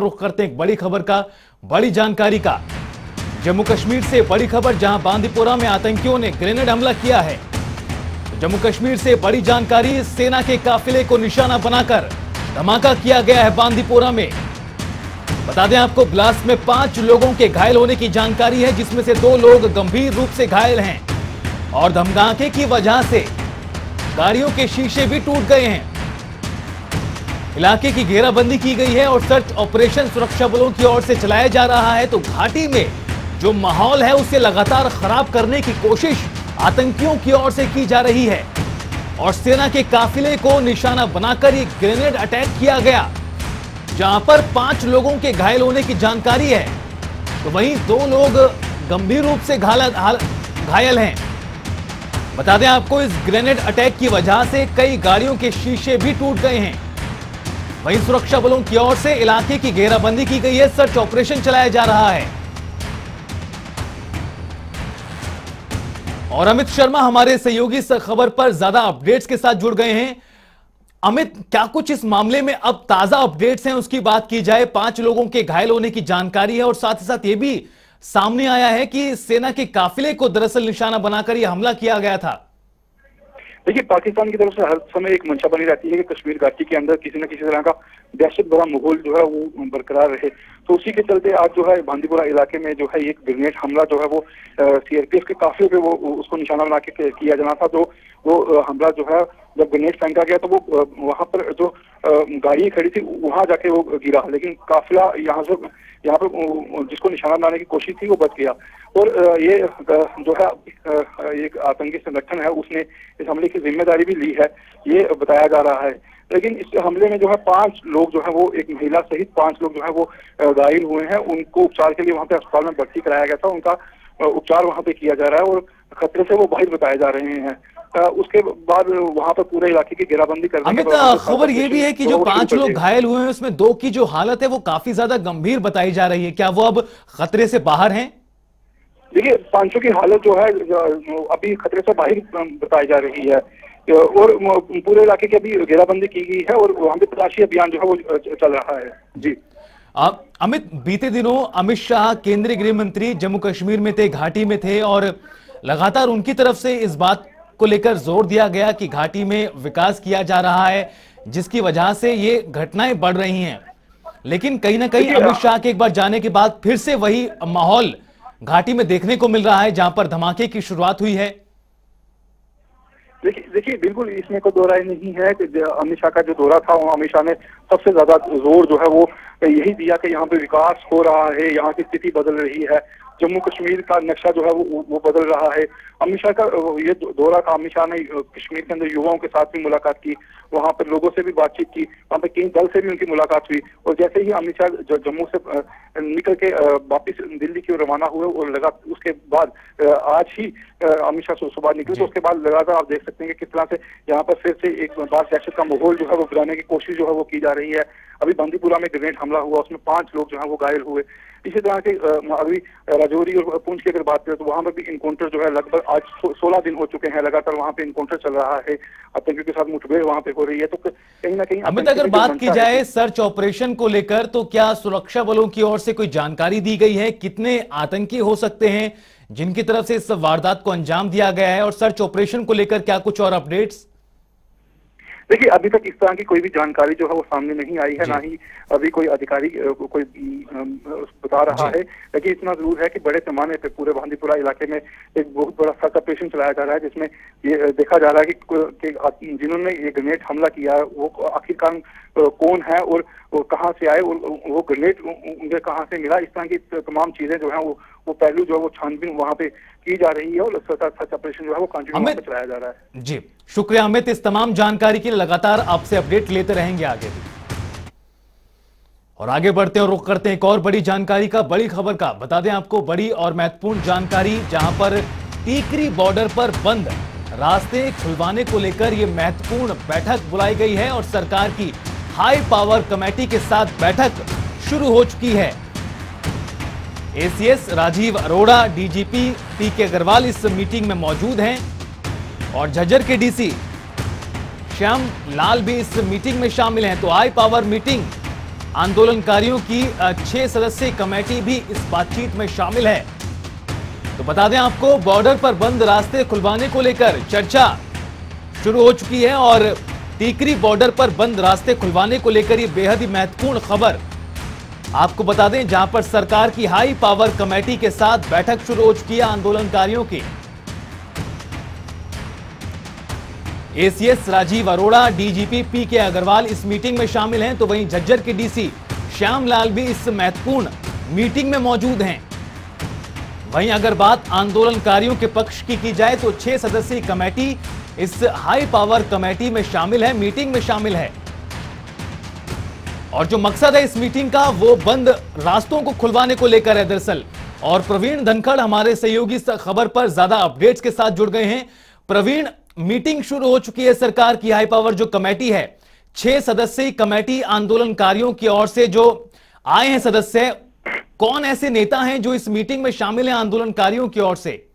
रुख करते हैं एक बड़ी खबर का, बड़ी जानकारी का। जम्मू कश्मीर से बड़ी खबर, जहाँ बांदीपोरा में आतंकियों ने ग्रेनेड हमला किया है। जम्मू कश्मीर से बड़ी जानकारी, सेना के काफिले को निशाना बनाकर धमाका किया गया है बांदीपोरा में। बता दें आपको, ब्लास्ट में पाँच लोगों के घायल होने की जानकारी है, जिसमें से दो लोग गंभीर रूप से घायल हैं। और धमकाके की वजह से गाड़ियों के शीशे भी टूट गए हैं। इलाके की घेराबंदी की गई है और सर्च ऑपरेशन सुरक्षा बलों की ओर से चलाया जा रहा है तो घाटी में जो माहौल है, उसे लगातार खराब करने की कोशिश आतंकियों की ओर से की जा रही है। और सेना के काफिले को निशाना बनाकर ये ग्रेनेड अटैक किया गया, जहाँ पर पाँच लोगों के घायल होने की जानकारी है। तो वहीं दो लोग गंभीर रूप से घायल हैं। बता दें आपको, इस ग्रेनेड अटैक की वजह से कई गाड़ियों के शीशे भी टूट गए हैं। वहीं सुरक्षा बलों की ओर से इलाके की घेराबंदी की गई है। सर्च ऑपरेशन चलाया जा रहा है। और अमित शर्मा, हमारे सहयोगी, इस खबर पर ज़्यादा अपडेट्स के साथ जुड़ गए हैं। अमित, क्या कुछ इस मामले में अब ताज़ा अपडेट्स हैं? उसकी बात की जाए, पाँच लोगों के घायल होने की जानकारी है और साथ ही साथ ये भी सामने आया है कि सेना के काफिले को दरअसल निशाना बनाकर यह हमला किया गया था। देखिए, पाकिस्तान की तरफ़ से हर समय एक मंशा बनी रहती है कि कश्मीर घाटी के अंदर किसी न किसी तरह का दहशत भरा माहौल जो है वो बरकरार रहे। तो उसी के चलते आज जो है बांदीपुरा इलाके में जो है एक ग्रेनेड हमला जो है वो सीआरपीएफ के काफिले पे वो उसको निशाना बना के किया जाना था। जो वो हमला जो है जब ग्रेनेड फेंका गया तो वो वहाँ पर जो गाड़ी खड़ी थी, वहाँ जाके वो गिरा। लेकिन काफिला यहाँ से यहाँ पर जिसको निशाना बनाने की कोशिश थी, वो बच गया। और ये जो है एक आतंकी संगठन है, उसने इस हमले की ज़िम्मेदारी भी ली है, ये बताया जा रहा है। लेकिन इस हमले में जो है, पाँच लोग जो है, वो एक महिला सहित पाँच लोग जो है, वो घायल हुए हैं। उनको उपचार के लिए वहाँ पे अस्पताल में भर्ती कराया गया था। उनका उपचार वहाँ पे किया जा रहा है और खतरे से वो बाहर बताए जा रहे हैं। उसके बाद वहाँ पर पूरे इलाके की घेराबंदी कर अमित खबर ये भी है कि जो पाँच लोग घायल हुए हैं उसमें दो की जो हालत है वो काफ़ी ज़्यादा गंभीर बताई जा रही है। क्या वो अब खतरे से बाहर हैं? देखिए पाँचों की हालत जो है अभी खतरे से बाहर बताई जा रही है। और पूरे इलाके की अभी घेराबंदी की गई है और वहाँ पे तलाशी अभियान जो है वो चल रहा है। जी। अमित बीते दिनों अमित शाह केंद्रीय गृह मंत्री जम्मू कश्मीर में थे घाटी में थे और लगातार उनकी तरफ़ से इस बात को लेकर ज़ोर दिया गया कि घाटी में विकास किया जा रहा है जिसकी वजह से ये घटनाएँ बढ़ रही हैं। लेकिन कहीं ना कहीं अमित शाह के एक बार जाने के बाद फिर से वही माहौल घाटी में देखने को मिल रहा है जहाँ पर धमाके की शुरुआत हुई है। देखिए देखिए बिल्कुल इसमें कोई दो राय नहीं है कि अमित शाह का जो दौरा था अमित शाह ने सबसे ज़्यादा ज़ोर जो है वो यही दिया कि यहाँ पे विकास हो रहा है यहाँ की स्थिति बदल रही है। जम्मू कश्मीर का नक्शा जो है वो वो बदल रहा है। अमित शाह का ये दौरा था अमित शाह ने कश्मीर के अंदर युवाओं के साथ भी मुलाकात की वहाँ पर लोगों से भी बातचीत की वहाँ पर कई दल से भी उनकी मुलाकात हुई। और जैसे ही अमित शाह जम्मू से निकल के वापिस दिल्ली की ओर रवाना हुए और लगा उसके बाद आज ही अमित शाह सुबह निकले तो उसके बाद लगातार आप देख सकते हैं कि किस तरह से यहाँ पर फिर से एक बार दहशत का माहौल जो है वो गिराने की कोशिश जो है वो की जा रही है। अभी बंदीपुरा में ग्रेनेड हमला हुआ उसमें पाँच लोग जो है वो घायल हुए। इसी तरह के अभी राजौरी और पुंछ की अगर बात करें तो वहाँ पर भी इनकाउंटर जो है लगभग आज सोलह दिन हो चुके हैं लगातार वहाँ पे इनकाउंटर चल रहा है। आतंकियों के साथ मुठभेड़ वहाँ पे हो रही है तो कहीं ना कहीं अमित अगर बात की जाए सर्च ऑपरेशन को लेकर तो क्या सुरक्षा बलों की ओर से कोई जानकारी दी गई है? कितने आतंकी हो सकते हैं? जिनकी तरफ़ से इस वारदात को अंजाम दिया गया है? और सर्च ऑपरेशन को लेकर क्या कुछ और अपडेट्स देखिए अभी तक इस तरह की कोई भी जानकारी जो है वो सामने नहीं आई है ना ही अभी कोई अधिकारी कोई बता रहा है। लेकिन इतना ज़रूर है कि बड़े पैमाने पे पूरे बांदीपुरा इलाके में एक बहुत बड़ा सर्च ऑपरेशन चलाया जा रहा है जिसमें ये देखा जा रहा है कि, कि जिन्होंने ये ग्रेनेड हमला किया है वो आखिरकार कौन है और वो कहाँ से आए और वो ग्रेनेड उन्हें कहाँ से मिला इस तरह की तमाम चीज़ें जो है वो वो पहलू जो है वो छानबीन वहाँ पे की जा रही है और सर्च ऑपरेशन जो है वो कंटिन्यू चलाया जा रहा है। जी शुक्रिया अमित। इस तमाम जानकारी के लिए लगातार आपसे अपडेट लेते रहेंगे आगे भी। और आगे बढ़ते हैं और रुख करते हैं एक और बड़ी जानकारी का बड़ी खबर का। बता दें आपको बड़ी और महत्वपूर्ण जानकारी जहाँ पर टीकरी बॉर्डर पर बंद रास्ते खुलवाने को लेकर यह महत्वपूर्ण बैठक बुलाई गई है और सरकार की हाई पावर कमेटी के साथ बैठक शुरू हो चुकी है। ACS Rajiv Arora DGP P K Agarwal इस मीटिंग में मौजूद हैं। और झज्जर के डीसी श्याम लाल भी इस मीटिंग में शामिल हैं। तो आई पावर मीटिंग, आंदोलनकारियों की छह सदस्यीय कमेटी भी इस बातचीत में शामिल है। तो बता दें आपको, बॉर्डर पर बंद रास्ते खुलवाने को लेकर चर्चा शुरू हो चुकी है और टीकरी बॉर्डर पर बंद रास्ते खुलवाने को लेकर यह बेहद ही महत्वपूर्ण खबर आपको बता दें, जहाँ पर सरकार की हाई पावर कमेटी के साथ बैठक शुरू हो चुकी है आंदोलनकारियों की। ACS Rajiv Arora, DGP P K Agarwal इस मीटिंग में शामिल हैं तो वहीं झज्जर के डीसी श्यामलाल भी इस महत्वपूर्ण मीटिंग में मौजूद हैं। वहीं अगर बात आंदोलनकारियों के पक्ष की की जाए तो छह सदस्यीय कमेटी इस हाई पावर कमेटी में शामिल है, मीटिंग में शामिल है। और जो मकसद है इस मीटिंग का, वो बंद रास्तों को खुलवाने को लेकर है दरअसल। और प्रवीण धनखड़ हमारे सहयोगी खबर पर ज़्यादा अपडेट्स के साथ जुड़ गए हैं। प्रवीण, मीटिंग शुरू हो चुकी है सरकार की हाई पावर जो कमेटी है। छह सदस्यीय कमेटी आंदोलनकारियों की ओर से जो आए हैं सदस्य, कौन ऐसे नेता हैं जो इस मीटिंग में शामिल हैं आंदोलनकारियों की ओर से?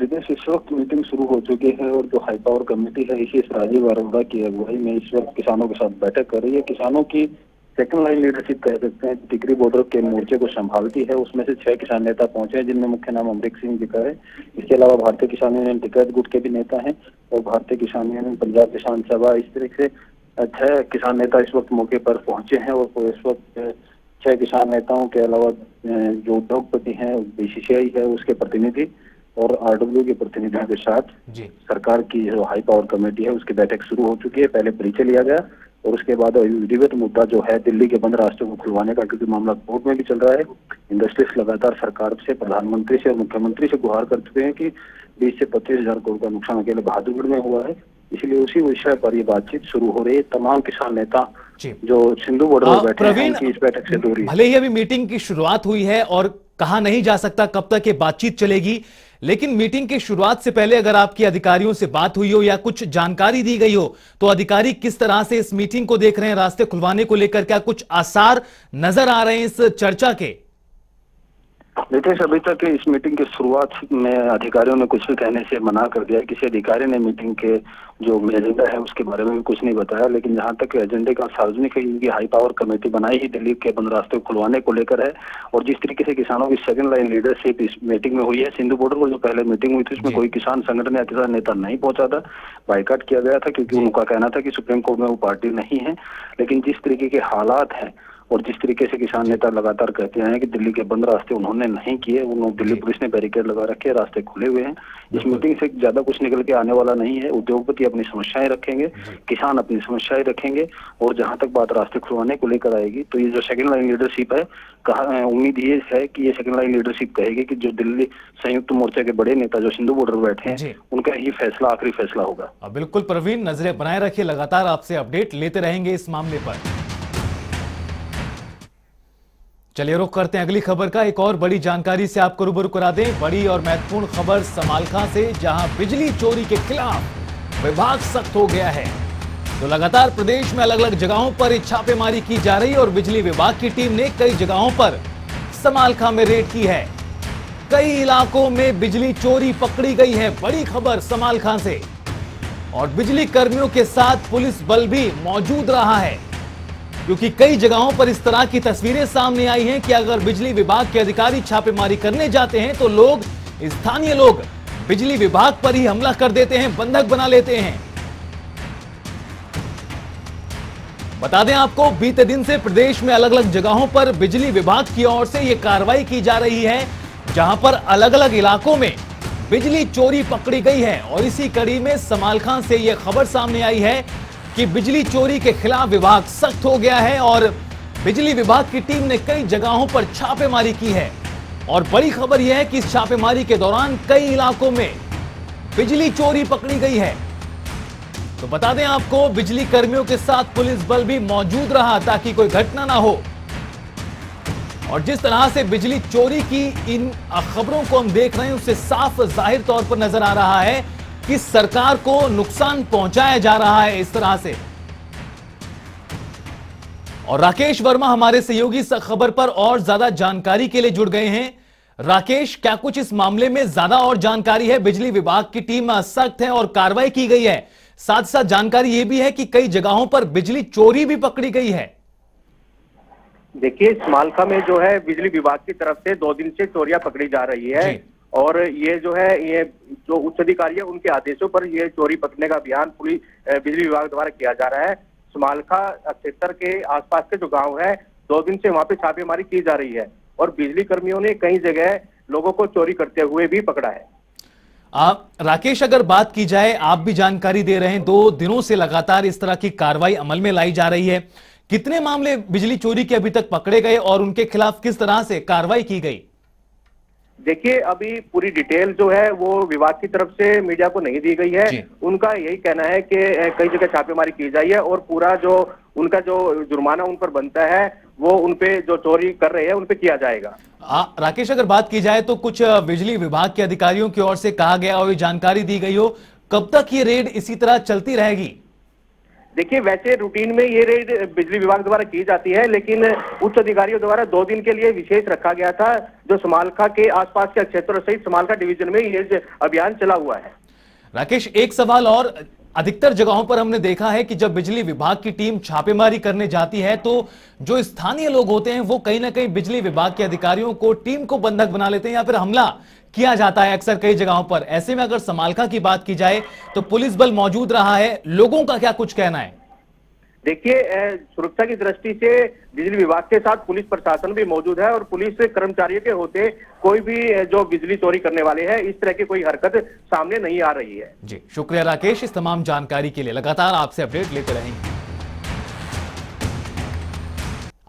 विदेश इस वक्त मीटिंग शुरू हो चुकी है और जो हाई पावर कमेटी है, इसी राजीव अरोड़ा की अगुवाई में इस वक्त किसानों के साथ बैठक कर रही है। किसानों की सेकंड लाइन लीडरशिप कह सकते हैं। टिकरी बॉर्डर के मोर्चे को संभालती है। उसमें से छह किसान नेता पहुँचे हैं, जिनमें मुख्य नाम अमरीक सिंह जी का है। इसके अलावा भारतीय किसान यूनियन टिकैत गुट के भी नेता हैं और भारतीय किसान यूनियन पंजाब किसान सभा, इस तरीके से छह किसान नेता इस वक्त मौके पर पहुँचे हैं और इस वक्त छह किसान नेताओं के अलावा जो उद्योगपति हैं बीसीसीआई है, उसके प्रतिनिधि। और आरडब्ल्यू के प्रतिनिधियों के साथ सरकार की जो हाई पावर कमेटी है उसकी बैठक शुरू हो चुकी है। पहले परिचय लिया गया और उसके बाद विधिवत मुद्दा जो है दिल्ली के बंद रास्तों को खुलवाने का क्योंकि मामला कोर्ट में भी चल रहा है। इंडस्ट्रीज़ लगातार सरकार से प्रधानमंत्री से और मुख्यमंत्री से गुहार कर चुके हैं कि बीस से पच्चीस हज़ार करोड़ का नुकसान अकेले बहादुरगढ़ में हुआ है। इसलिए उसी विषय पर ये बातचीत शुरू हो रही है। तमाम किसान नेता जो। सिंधु बॉर्डर पर बैठे हैं इस बैठक से दूरी। भले ही अभी मीटिंग की शुरुआत हुई है और कहा नहीं जा सकता कब तक ये बातचीत चलेगी, लेकिन मीटिंग की शुरुआत से पहले अगर आपकी अधिकारियों से बात हुई हो या कुछ जानकारी दी गई हो तो अधिकारी किस तरह से इस मीटिंग को देख रहे हैं, रास्ते खुलवाने को लेकर क्या कुछ आसार नज़र आ रहे हैं इस चर्चा के? नितेश अभी तक इस मीटिंग की शुरुआत में अधिकारियों ने कुछ भी कहने से मना कर दिया। किसी अधिकारी ने मीटिंग के जो एजेंडा है उसके बारे में भी कुछ नहीं बताया लेकिन जहाँ तक एजेंडे का सार्वजनिक है इनकी हाई पावर कमेटी बनाई ही दिल्ली के बंद रास्ते खुलवाने को लेकर है। और जिस तरीके से किसानों की सेकंड लाइन लीडरशिप इस मीटिंग में हुई है सिंधु बॉर्डर पर जो पहले मीटिंग हुई थी उसमें कोई किसान संगठन या किसान नेता नहीं पहुँचा था। बाइकाट किया गया था क्योंकि उनका कहना था कि सुप्रीम कोर्ट में वो पार्टी नहीं है। लेकिन जिस तरीके के हालात हैं और जिस तरीके से किसान नेता लगातार कहते हैं कि दिल्ली के बंद रास्ते उन्होंने नहीं किए उन्होंने दिल्ली पुलिस ने बैरिकेड लगा रखे रास्ते खुले हुए हैं। इस मीटिंग से ज़्यादा कुछ निकल के आने वाला नहीं है। उद्योगपति अपनी समस्याएँ रखेंगे किसान अपनी समस्याएँ रखेंगे और जहाँ तक बात रास्ते खुलवाने को लेकर आएगी तो ये जो सेकंड लाइन लीडरशिप है कहा उम्मीद ये है कि ये सेकंड लाइन लीडरशिप कहेगी कि जो दिल्ली संयुक्त मोर्चा के बड़े नेता जो सिंधु बॉर्डर बैठे हैं उनका ही फैसला आखिरी फैसला होगा। बिल्कुल प्रवीण नज़रें बनाए रखिए लगातार आपसे अपडेट लेते रहेंगे इस मामले पर। चलिए रुख करते हैं अगली खबर का। एक और बड़ी जानकारी से आपको रूबरू करा दें। बड़ी और महत्वपूर्ण खबर समालखा से, जहाँ बिजली चोरी के खिलाफ विभाग सख्त हो गया है। तो लगातार प्रदेश में अलग अलग जगहों पर छापेमारी की जा रही और बिजली विभाग की टीम ने कई जगहों पर समालखा में रेड की है। कई इलाकों में बिजली चोरी पकड़ी गई है, बड़ी खबर समालखा से। और बिजली कर्मियों के साथ पुलिस बल भी मौजूद रहा है। क्योंकि कई जगहों पर इस तरह की तस्वीरें सामने आई हैं कि अगर बिजली विभाग के अधिकारी छापेमारी करने जाते हैं तो लोग, स्थानीय लोग बिजली विभाग पर ही हमला कर देते हैं, बंधक बना लेते हैं। बता दें आपको, बीते दिन से प्रदेश में अलग अलग जगहों पर बिजली विभाग की ओर से यह कार्रवाई की जा रही है, जहाँ पर अलग अलग इलाकों में बिजली चोरी पकड़ी गई है और इसी कड़ी में समालखान से यह खबर सामने आई है कि बिजली चोरी के खिलाफ विभाग सख्त हो गया है और बिजली विभाग की टीम ने कई जगहों पर छापेमारी की है। और बड़ी खबर यह है कि इस छापेमारी के दौरान कई इलाकों में बिजली चोरी पकड़ी गई है। तो बता दें आपको, बिजली कर्मियों के साथ पुलिस बल भी मौजूद रहा ताकि कोई घटना ना हो। और जिस तरह से बिजली चोरी की इन खबरों को हम देख रहे हैं, उससे साफ़ ज़ाहिर तौर पर नज़र आ रहा है कि सरकार को नुकसान पहुँचाया जा रहा है इस तरह से। और राकेश वर्मा हमारे सहयोगी इस खबर पर और ज़्यादा जानकारी के लिए जुड़ गए हैं। राकेश क्या कुछ इस मामले में ज़्यादा और जानकारी है? बिजली विभाग की टीम सख्त है और कार्रवाई की गई है। साथ साथ जानकारी यह भी है कि कई जगहों पर बिजली चोरी भी पकड़ी गई है। देखिए स्मालखा में जो है बिजली विभाग की तरफ़ से दो दिन से चोरियाँ पकड़ी जा रही है। और ये जो है, ये जो उच्च अधिकारी है, उनके आदेशों पर ये चोरी पकड़ने का अभियान पूरी बिजली विभाग द्वारा किया जा रहा है। स्मालखा क्षेत्र के आसपास के जो गाँव है, दो दिन से वहाँ पे छापेमारी की जा रही है और बिजली कर्मियों ने कई जगह लोगों को चोरी करते हुए भी पकड़ा है। आप, राकेश, अगर बात की जाए, आप भी जानकारी दे रहे हैं, दो दिनों से लगातार इस तरह की कार्रवाई अमल में लाई जा रही है। कितने मामले बिजली चोरी के अभी तक पकड़े गए और उनके खिलाफ किस तरह से कार्रवाई की गई? देखिए अभी पूरी डिटेल जो है वो विभाग की तरफ़ से मीडिया को नहीं दी गई है। उनका यही कहना है कि कई जगह छापेमारी की जाए है और पूरा जो उनका जो जुर्माना उन पर बनता है वो उनपे जो चोरी कर रहे हैं उनपे किया जाएगा। आ, राकेश अगर बात की जाए तो कुछ बिजली विभाग के अधिकारियों की ओर से कहा गया और ये जानकारी दी गई हो कब तक ये रेड इसी तरह चलती रहेगी? देखिए, वैसे रूटीन में ये रेड बिजली विभाग द्वारा की जाती है, लेकिन उच्च अधिकारियों द्वारा दो दिन के लिए विशेष रखा गया था, जो समालखा के आसपास के क्षेत्रों सहित समालखा डिवीज़न में ये अभियान चला हुआ है। राकेश, एक सवाल और, अधिकतर जगहों पर हमने देखा है कि जब बिजली विभाग की टीम छापेमारी करने जाती है तो जो स्थानीय लोग होते हैं, वो कहीं ना कहीं बिजली विभाग के अधिकारियों को, टीम को बंधक बना लेते हैं या फिर हमला किया जाता है अक्सर कई जगहों पर। ऐसे में अगर समालखा की बात की जाए तो पुलिस बल मौजूद रहा है। लोगों का क्या कुछ कहना है? देखिए सुरक्षा की दृष्टि से बिजली विभाग के साथ पुलिस प्रशासन भी मौजूद है और पुलिस कर्मचारियों के होते कोई भी जो बिजली चोरी करने वाले हैं इस तरह की कोई हरकत सामने नहीं आ रही है। जी शुक्रिया राकेश इस तमाम जानकारी के लिए। लगातार आपसे अपडेट लेते रहेंगे।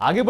आगे